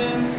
in